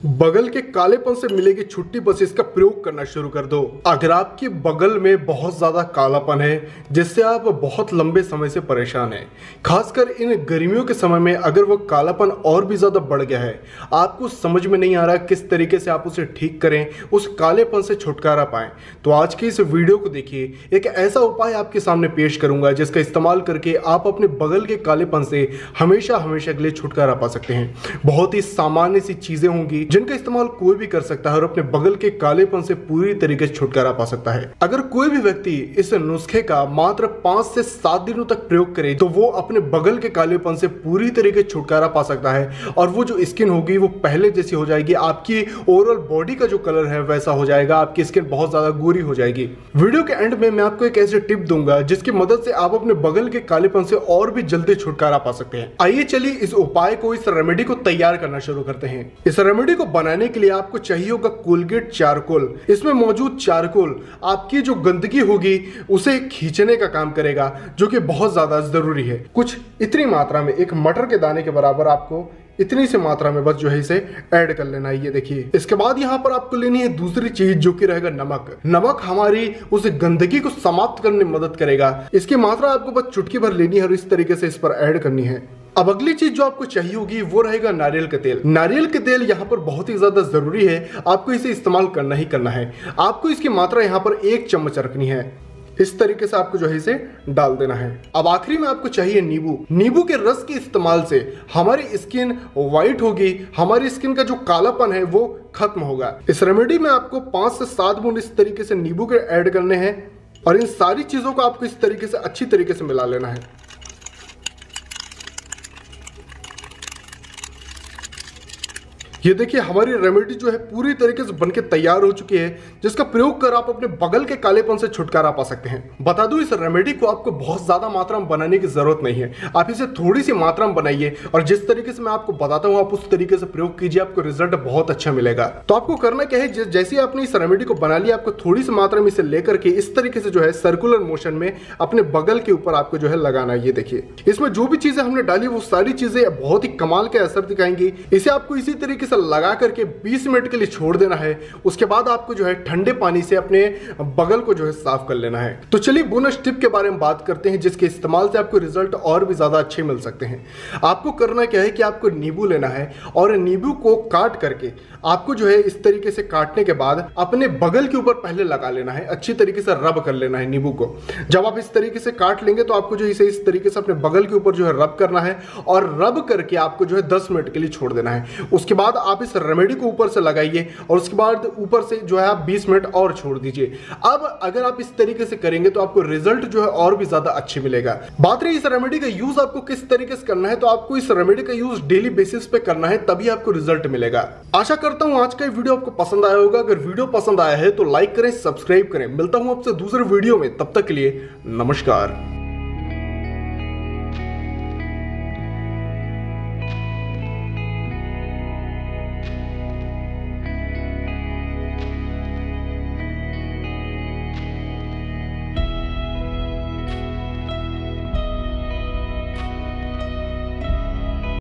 बगल के कालेपन से मिलेगी छुट्टी, बस इसका प्रयोग करना शुरू कर दो। अगर आपके बगल में बहुत ज़्यादा कालापन है, जिससे आप बहुत लंबे समय से परेशान हैं, खासकर इन गर्मियों के समय में अगर वो कालापन और भी ज़्यादा बढ़ गया है, आपको समझ में नहीं आ रहा किस तरीके से आप उसे ठीक करें, उस कालेपन से छुटकारा पाएँ। तो आज की इस वीडियो को देखिए, एक ऐसा उपाय आपके सामने पेश करूँगा, जिसका इस्तेमाल करके आप अपने बगल के कालेपन से हमेशा हमेशा के लिए छुटकारा पा सकते हैं। बहुत ही सामान्य सी चीज़ें होंगी जिनका इस्तेमाल कोई भी कर सकता है और अपने बगल के कालेपन से पूरी तरीके से छुटकारा पा सकता है। अगर कोई भी व्यक्ति इस नुस्खे का मात्र पाँच से सात दिनों तक प्रयोग करे तो वो अपने बगल के कालेपन से पूरी तरीके से छुटकारा पा सकता है और वो जो स्किन होगी, वो पहले जैसी हो जाएगी। आपकी ओवरऑल बॉडी का जो कलर है, वैसा हो जाएगा। आपकी स्किन बहुत ज़्यादा गोरी हो जाएगी। वीडियो के एंड में मैं आपको एक ऐसी टिप दूँगा, जिसकी मदद से आप अपने बगल के कालेपन से और भी जल्दी छुटकारा पा सकते हैं। आइए चलिए इस उपाय को, इस रेमेडी को तैयार करना शुरू करते हैं। इस रेमेडी को बनाने के लिए आपको चाहिए होगा कोलगेट चारकोल। इसमें मौजूद चारकोल आपकी जो गंदगी होगी, उसे खींचने का काम करेगा, जो कि बहुत ज़्यादा ज़रूरी है। कुछ इतनी मात्रा में, एक मटर के दाने के बराबर आपको इतनी सी मात्रा में बस जो है इसे ऐड कर लेना है। ये देखिए, इसके बाद यहाँ पर आपको लेनी है दूसरी चीज़, जो कि रहेगा नमक। नमक हमारी उस गंदगी को समाप्त करने में मदद करेगा। इसकी मात्रा आपको बस चुटकी भर लेनी है और इस तरीके से इस पर ऐड करनी है। अब अगली चीज़ जो आपको चाहिए होगी, वो रहेगा नारियल का तेल। नारियल के तेल यहाँ पर बहुत ही ज़्यादा ज़रूरी है। आपको इसे इस्तेमाल करना ही करना है। आपको इसकी मात्रा यहाँ पर एक चम्मच रखनी है। इस तरीके से आपको जो है इसे डाल देना है। अब आखिरी में आपको चाहिए नींबू। नींबू के रस के इस्तेमाल से हमारी स्किन व्हाइट होगी। हमारी स्किन का जो कालापन है, वो खत्म होगा। इस रेमेडी में आपको पाँच से सात बूंद इस तरीके से नींबू के ऐड करने हैं और इन सारी चीज़ों को आपको इस तरीके से अच्छी तरीके से मिला लेना है। ये देखिए, हमारी रेमेडी जो है पूरी तरीके से बनके तैयार हो चुकी है, जिसका प्रयोग कर आप अपने बगल के कालेपन से छुटकारा पा सकते हैं। बता दूँ, इस रेमेडी को आपको बहुत ज़्यादा मात्रा में बनाने की ज़रूरत नहीं है। आप इसे थोड़ी सी मात्रा में बनाइए और जिस तरीके से मैं आपको बताता हूँ, आप उस तरीके से प्रयोग कीजिए, आपको रिज़ल्ट बहुत अच्छा मिलेगा। तो आपको करना क्या है जैसे आपने इस रेमेडी को बना लिया, आपको थोड़ी सी मात्रा में इसे लेकर के इस तरीके से जो है सर्कुलर मोशन में अपने बगल के ऊपर आपको जो है लगाना ये देखिए, इसमें जो भी चीज़ें हमने डाली, वो सारी चीज़ें बहुत ही कमाल के असर दिखाएँगी। इसे आपको इसी तरीके से लगा करके 20 मिनट के लिए छोड़ देना है। उसके बाद आपको जो है ठंडे पानी से अपने बगल को जो है साफ़ कर लेना है। तो चलिए बोनस टिप के बारे में बात करते हैं, जिसके इस्तेमाल से आपको रिज़ल्ट और भी ज़्यादा अच्छे मिल सकते हैं। आपको करना क्या है कि आपको नींबू लेना है और नींबू को काट करके आपको जो है इस तरीके से काटने के बाद अपने बगल के ऊपर पहले लगा लेना है। अच्छी तरीके से रब कर लेना है नींबू को। जब आप इस तरीके से काट लेंगे तो आपको जो इसे इस तरीके से अपने बगल के ऊपर जो है रब करना है और रब करके आपको जो है दस मिनट के लिए छोड़ देना है। उसके बाद आप इस रेमेडी को ऊपर से लगाइए और उसके बाद ऊपर से जो है आप 20 मिनट और छोड़ दीजिए। अब अगर आप इस तरीके से करेंगे तो आपको रिज़ल्ट जो है और भी ज़्यादा अच्छे मिलेगा। बात रही इस रेमेडी का यूज़ आपको किस तरीके से करना है तो आपको इस रेमेडी का यूज़ डेली बेसिस पे करना है, तभी आपको रिज़ल्ट मिलेगा। आशा करता हूँ आज का वीडियो आपको पसंद आया होगा। अगर वीडियो पसंद आया है तो लाइक करें सब्सक्राइब करें। मिलता हूँ आपसे दूसरे वीडियो में। तब तक के लिए नमस्कार।